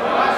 Wash